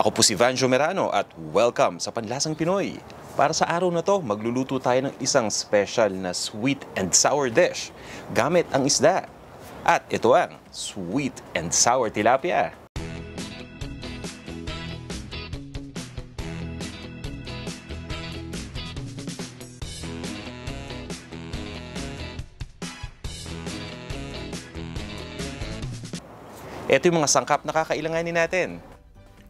Ako po si Vanjo Merano at welcome sa Panlasang Pinoy. Para sa araw na to, magluluto tayo ng isang special na sweet and sour dish gamit ang isda. At ito ang sweet and sour tilapia. Ito yung mga sangkap na kakailanganin natin.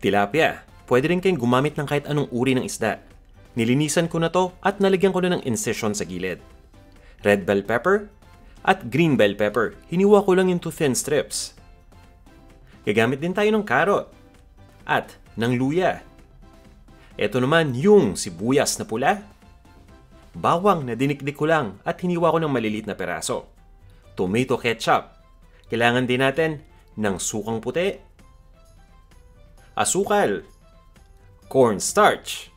Tilapia. Pwede rin kayong gumamit ng kahit anong uri ng isda. Nilinisan ko na to at nalagyan ko na ng incision sa gilid. Red bell pepper at green bell pepper. Hiniwa ko lang into thin strips. Gagamit din tayo ng carrot at ng luya. Ito naman yung sibuyas na pula. Bawang na dinikdik ko lang at hiniwa ko ng malilit na peraso. Tomato ketchup. Kailangan din natin ng sukang puti, asukal, cornstarch,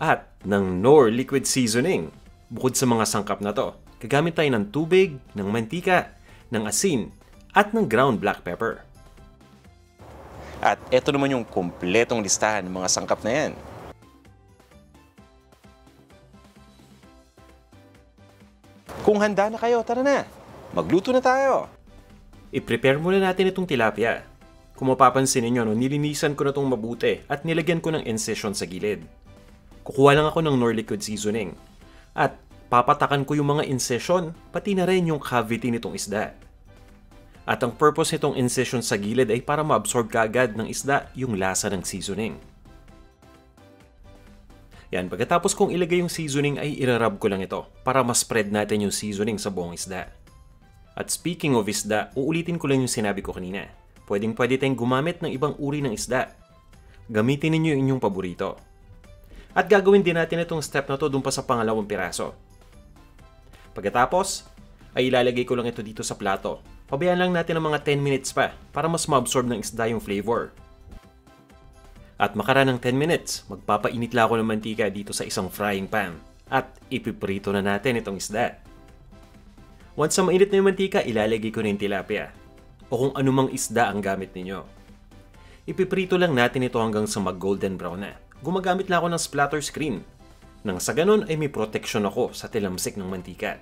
at ng Knorr liquid seasoning. Bukod sa mga sangkap na to, gagamit tayo ng tubig, ng mantika, ng asin, at ng ground black pepper. At ito naman yung kompletong listahan ng mga sangkap na yan. Kung handa na kayo, tara na! Magluto na tayo! I-prepare muna natin itong tilapia. Kung mapapansin ninyo, no, nilinisan ko na itong mabuti at nilagyan ko ng incision sa gilid. Kukuha lang ako ng Knorr liquid seasoning. At papatakan ko yung mga incision, pati na rin yung cavity nitong isda. At ang purpose nitong incision sa gilid ay para ma-absorb kaagad ng isda yung lasa ng seasoning. Yan, pagkatapos kong ilagay yung seasoning ay irarab ko lang ito para ma-spread natin yung seasoning sa buong isda. At speaking of isda, uulitin ko lang yung sinabi ko kanina. Pwedeng pwede tayong gumamit ng ibang uri ng isda. Gamitin ninyo yung inyong paborito. At gagawin din natin itong step na to dun pa sa pangalawang piraso. Pagkatapos, ay ilalagay ko lang ito dito sa plato. Pabayaan lang natin ng mga 10 minutes pa para mas ma-absorb ng isda yung flavor. At makara ng 10 minutes, magpapainit lang ako ng mantika dito sa isang frying pan. At ipiprito na natin itong isda. Once sa mainit na yung mantika, ilalagay ko na yung tilapia. O kung anumang isda ang gamit ninyo. Ipiprito lang natin ito hanggang sa mag-golden brown na. Gumagamit lang ako ng splatter screen. Nang sa ganun ay may protection ako sa tilamsik ng mantika.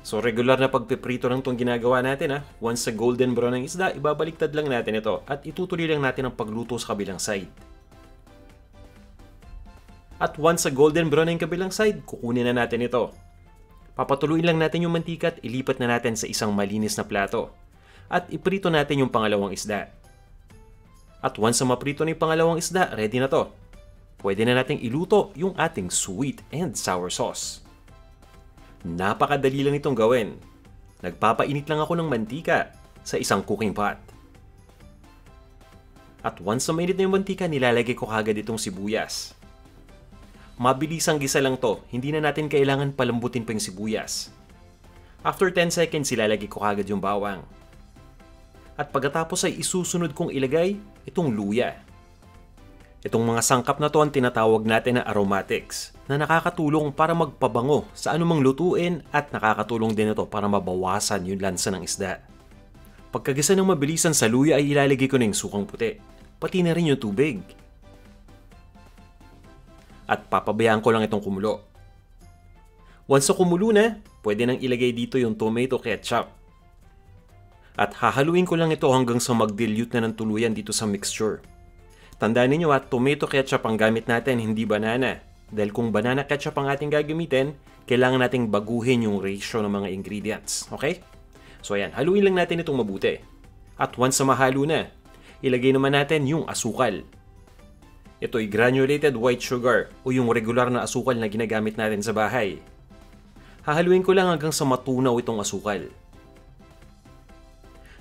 So regular na pagpiprito lang itong ginagawa natin ha. Once sa golden brown ng isda, ibabaliktad lang natin ito at itutuloy lang natin ang pagluto sa kabilang side. At once sa golden brown ng kabilang side, kukunin na natin ito. Papatuloyin lang natin yung mantika at ilipat na natin sa isang malinis na plato. At iprito natin yung pangalawang isda. At once sa maprito na yung pangalawang isda, ready na to. Pwede na nating iluto yung ating sweet and sour sauce. Napakadali lang itong gawin. Nagpapainit lang ako ng mantika sa isang cooking pot. At once na mainit na yung mantika, nilalagay ko kagad itong sibuyas. Mabilis ang gisa lang to, hindi na natin kailangan palambutin pa yung sibuyas. After 10 seconds, ilalagay ko kagad yung bawang. At pagkatapos ay isusunod kong ilagay itong luya. Itong mga sangkap na to ang tinatawag natin na aromatics na nakakatulong para magpabango sa anumang lutuin at nakakatulong din ito para mabawasan yung lansa ng isda. Pagkagisa ng mabilisan sa luya ay ilalagay ko na yung sukang puti, pati na rin yung tubig at papabayaan ko lang itong kumulo. Once na kumulo na, pwede nang ilagay dito yung tomato ketchup. At hahaluin ko lang ito hanggang sa mag-dilute na ng tuluyan dito sa mixture. Tandaan ninyo at tomato ketchup ang gamit natin, hindi banana. Dahil kung banana ketchup ang ating gagamitin, kailangan nating baguhin yung ratio ng mga ingredients. Okay? So ayan, haluin lang natin itong mabuti. At once na mahalo na, ilagay naman natin yung asukal. Ito ay granulated white sugar o yung regular na asukal na ginagamit natin sa bahay. Hahaluin ko lang hanggang sa matunaw itong asukal.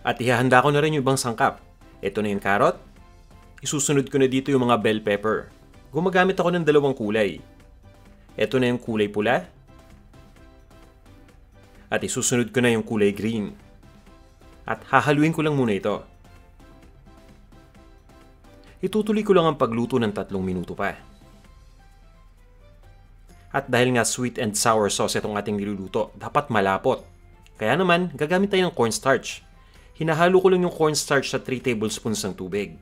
At ihahanda ko na rin yung ibang sangkap. Ito na yung carrot. Isusunod ko na dito yung mga bell pepper. Gumagamit ako ng dalawang kulay. Ito na yung kulay pula. At isusunod ko na yung kulay green. At hahaluin ko lang muna ito. Itutuloy ko lang ang pagluto ng tatlong minuto pa. At dahil nga sweet and sour sauce itong ating niluluto, dapat malapot. Kaya naman, gagamit tayo ng cornstarch. Hinahalo ko lang yung cornstarch sa 3 tablespoons ng tubig.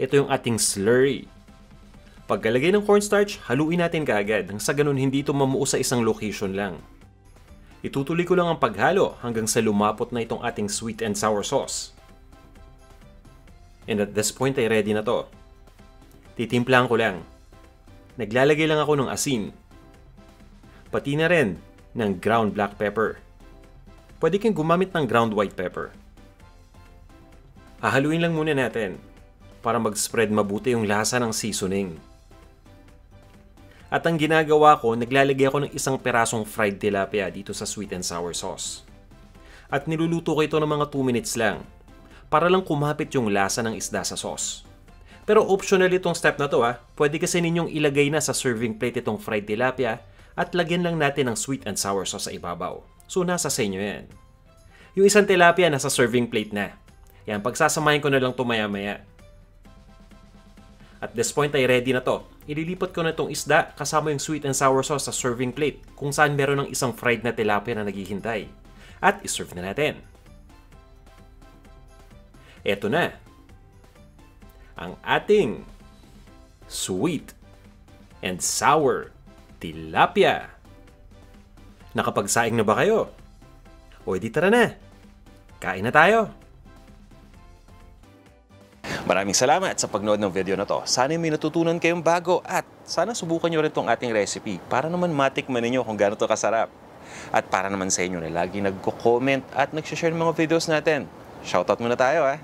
Ito yung ating slurry. Pagkalagay ng cornstarch, haluin natin kaagad nang sa ganun hindi ito mamuo sa isang location lang. Itutuloy ko lang ang paghalo hanggang sa lumapot na itong ating sweet and sour sauce. And at this point ay ready na to. Titimplahan ko lang. Naglalagay lang ako ng asin. Pati na rin ng ground black pepper. Pwede kang gumamit ng ground white pepper. Hahaluin lang muna natin para mag-spread mabuti yung lasa ng seasoning. At ang ginagawa ko, naglalagay ako ng isang perasong fried tilapia dito sa sweet and sour sauce. At niluluto ko ito ng mga 2 minutes lang para lang kumapit yung lasa ng isda sa sauce. Pero optional itong step na to ha. Pwede kasi ninyong ilagay na sa serving plate itong fried tilapia at lagyan lang natin ng sweet and sour sauce sa ibabaw. So nasa sa inyo yan. Yung isang tilapia nasa serving plate na. Yan, pagsasamahin ko na lang to maya-maya. At this point ay ready na to. Ililipat ko na itong isda kasama yung sweet and sour sauce sa serving plate kung saan meron ng isang fried na tilapia na naghihintay. At iserve na natin. Eto na. Ang ating sweet and sour tilapia. Nakapagsaing na ba kayo? O edi tara na. Kain na tayo. Maraming salamat sa pagnood ng video na to. Sana may natutunan kayong bago at sana subukan nyo rin tong ating recipe para naman matikman ninyo kung gaano to kasarap. At para naman sa inyo na lagi nagko-comment at nag-share ng mga videos natin. Shoutout muna tayo ah.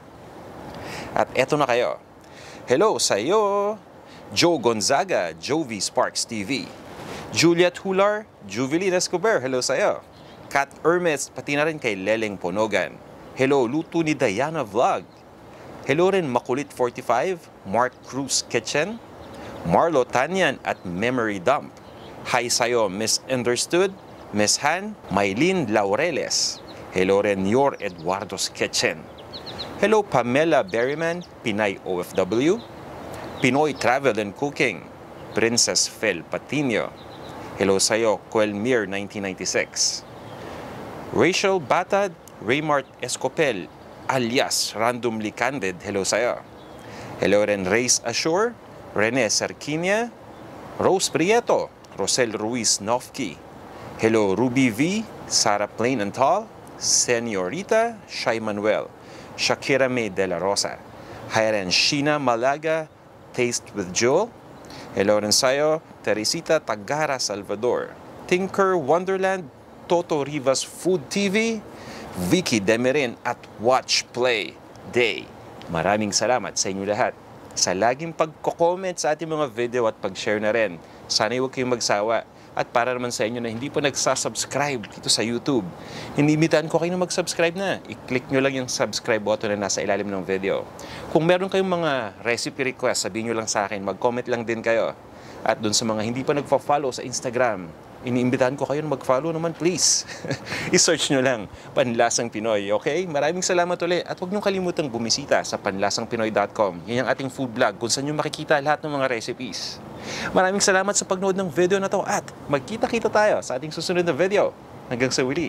At eto na kayo. Hello sa iyo, Joe Gonzaga, Jovi Sparks TV. Juliet Hular, Juveline Escobar, hello sa iyo. Kat Hermes, pati na rin kay Leleng Ponogan. Hello, Luto ni Diana Vlog. Hello rin Makulit45, Mark Cruz Kitchen, Marlo Tanyan at Memory Dump. Hi sa'yo, Misunderstood, Miss Han, Maylin Laureles. Hello rin Yor Eduardo's Kitchen. Hello Pamela Berryman, Pinay OFW. Pinoy Travel and Cooking, Princess Phil Patino. Hello sa'yo, Quelmir 1996. Rachel Batad, Raymart Escopel, alias Randomly Candid, hello sa'yo. Hello rin Race Assure, Rene Sarkinia, Rose Prieto, Rosel Ruiz Nofki. Hello Ruby V, Sarah Plain and Tall, Senorita, Shai Manuel, Shakira May De La Rosa. Hi rin Sheena Malaga, Taste with Joel. Hello rin sa'yo, Teresita Tagara Salvador. Tinker Wonderland, Toto Rivas Food TV, Vicky Demirin at Watch Play Day. Maraming salamat sa inyo lahat sa laging pagko-comment sa ating mga video at pag-share na rin. Sana huwag kayong magsawa. At para naman sa inyo na hindi pa nagsasubscribe dito sa YouTube, inimitahan ko kayo na mag-subscribe na. I-click nyo lang yung subscribe button na nasa ilalim ng video. Kung meron kayong mga recipe request, sabihin nyo lang sa akin. Mag-comment lang din kayo. At dun sa mga hindi pa nagpa-follow sa Instagram, iniimbitahan ko kayo na mag-follow naman please. I-search nyo lang, Panlasang Pinoy, okay? Maraming salamat ulit at huwag nyo kalimutang bumisita sa panlasangpinoy.com. Yan yung ating food blog kung saan nyo makikita lahat ng mga recipes. Maraming salamat sa pagnood ng video na to at magkita-kita tayo sa ating susunod na video. Hanggang sa uli.